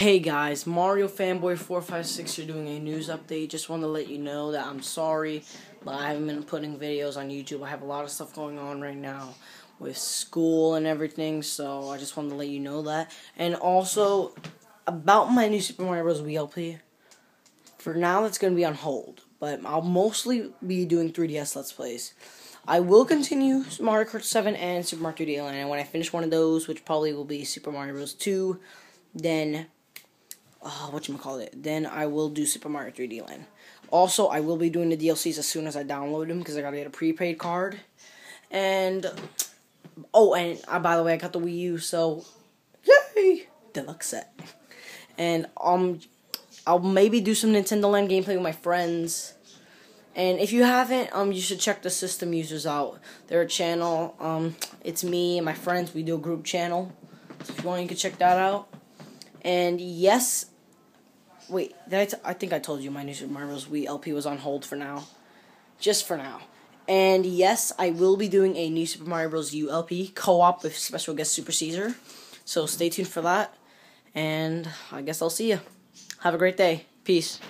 Hey guys, Mario Fanboy 456 here doing a news update. Just want to let you know that I'm sorry, but I haven't been putting videos on YouTube. I have a lot of stuff going on right now with school and everything, so I just wanted to let you know that. And also, about my new Super Mario Bros. Wii LP, for now that's going to be on hold, but I'll mostly be doing 3DS Let's Plays. I will continue Mario Kart 7 and Super Mario 3D Land, and when I finish one of those, which probably will be Super Mario Bros. 2, then uh, what you call it. Then I will do Super Mario 3D Land. Also, I will be doing the DLCs as soon as I download them because I gotta get a prepaid card. And oh, and uh, by the way, I got the Wii U, so yay, deluxe set. And um, I'll maybe do some Nintendo Land gameplay with my friends. And if you haven't, um, you should check the System Users out. Their channel, um, it's me and my friends. We do a group channel. So if you want, you can check that out. And yes, wait, I, t- I think I told you my new Super Mario Bros. Wii LP was on hold for now. Just for now. And yes, I will be doing a new Super Mario Bros. U LP co-op with special guest Super Caesar. So stay tuned for that. And I guess I'll see you. Have a great day. Peace.